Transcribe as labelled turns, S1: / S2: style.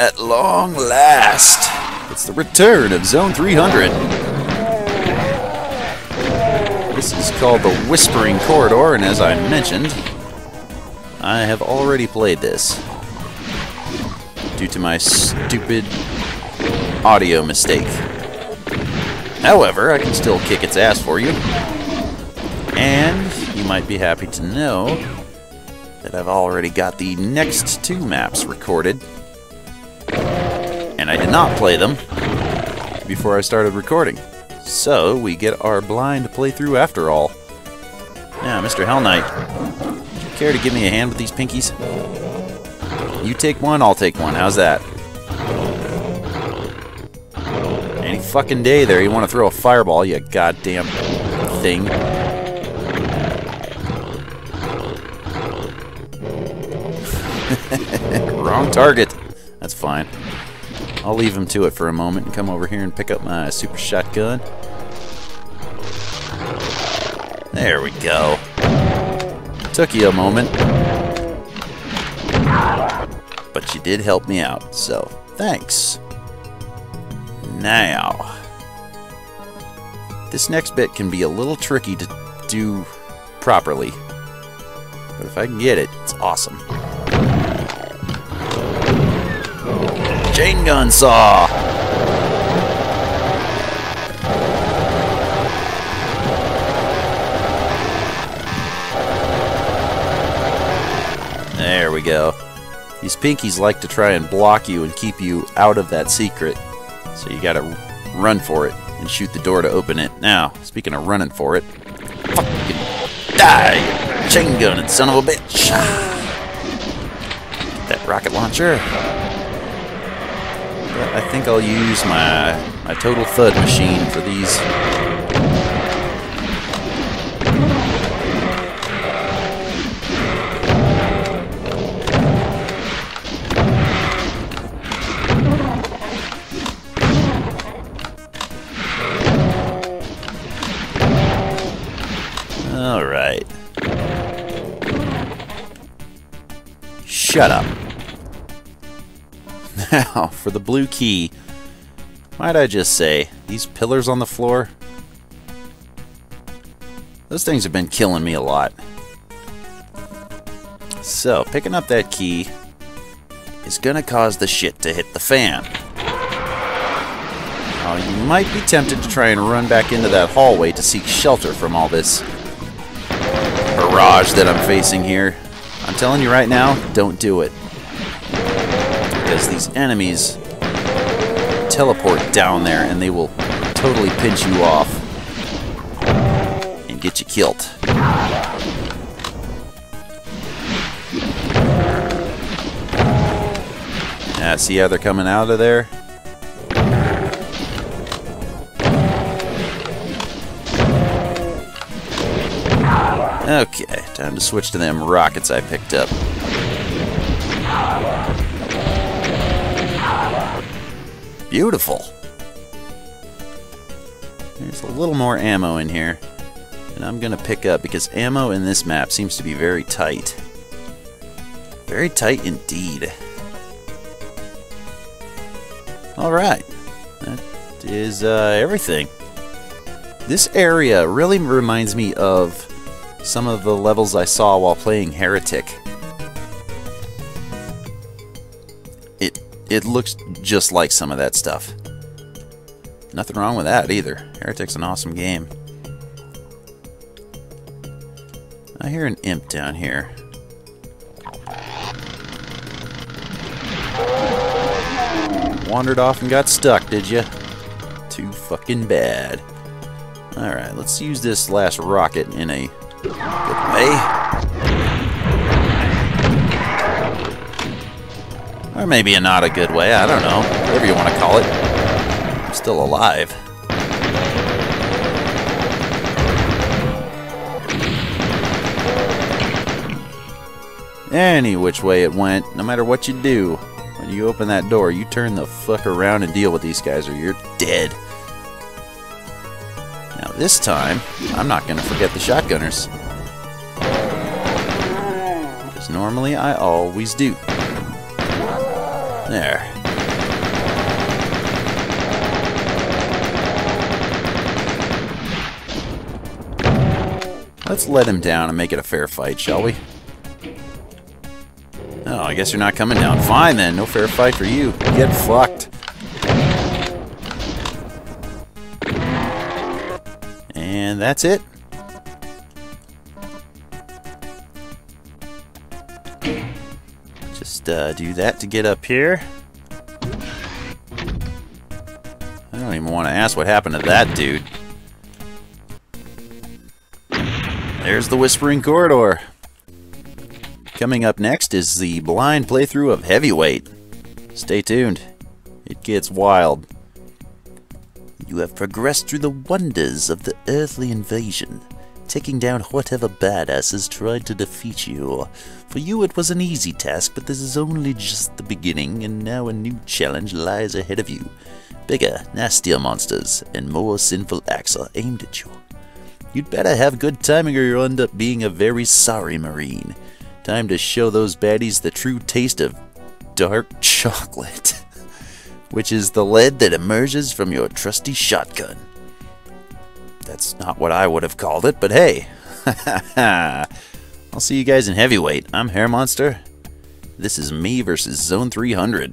S1: At long last, it's the return of Zone 300. This is called the Whispering Corridor, and as I mentioned, I have already played this due to my stupid audio mistake. However, I can still kick its ass for you. And you might be happy to know that I've already got the next two maps recorded. And I did not play them before I started recording. So, we get our blind playthrough after all. Now, Mr. Hell Knight, care to give me a hand with these pinkies? You take one, I'll take one. How's that? Any fucking day there, you want to throw a fireball, you goddamn thing. Wrong target. That's fine. I'll leave him to it for a moment and come over here and pick up my super shotgun. There we go. Took you a moment. But you did help me out, so thanks. Now, this next bit can be a little tricky to do properly. But if I can get it, it's awesome. Chain gun saw! There we go. These pinkies like to try and block you and keep you out of that secret. So you gotta run for it and shoot the door to open it. Now, speaking of running for it, fucking die, chain gunning son of a bitch. Get that rocket launcher. I think I'll use my my total thud machine for these. All right. Shut up. Now, for the blue key, might I just say, these pillars on the floor, those things have been killing me a lot. So, picking up that key is gonna cause the shit to hit the fan. Now, you might be tempted to try and run back into that hallway to seek shelter from all this barrage that I'm facing here. I'm telling you right now, don't do it because these enemies teleport down there and they will totally pinch you off and get you killed. Yeah, see how they're coming out of there? Okay, time to switch to them rockets I picked up. Beautiful. There's a little more ammo in here. And I'm going to pick up because ammo in this map seems to be very tight. Very tight indeed. Alright. That is uh, everything. This area really reminds me of some of the levels I saw while playing Heretic. It looks just like some of that stuff. Nothing wrong with that either. Heretic's an awesome game. I hear an imp down here. Wandered off and got stuck, did you? Too fucking bad. Alright, let's use this last rocket in a good way. Or maybe a not a good way, I don't know. Whatever you want to call it. I'm still alive. Any which way it went, no matter what you do, when you open that door, you turn the fuck around and deal with these guys or you're dead. Now this time, I'm not going to forget the shotgunners. Because normally I always do. There. Let's let him down and make it a fair fight, shall we? Oh, I guess you're not coming down. Fine then, no fair fight for you. Get fucked. And that's it. Uh, do that to get up here. I don't even want to ask what happened to that dude. There's the Whispering Corridor. Coming up next is the blind playthrough of Heavyweight. Stay tuned. It gets wild. You have progressed through the wonders of the earthly invasion, taking down whatever badasses tried to defeat you. For you it was an easy task, but this is only just the beginning, and now a new challenge lies ahead of you. Bigger, nastier monsters, and more sinful acts are aimed at you. You'd better have good timing or you'll end up being a very sorry Marine. Time to show those baddies the true taste of dark chocolate, which is the lead that emerges from your trusty shotgun. That's not what I would have called it, but hey. I'll see you guys in heavyweight. I'm Hair Monster. This is me versus Zone 300.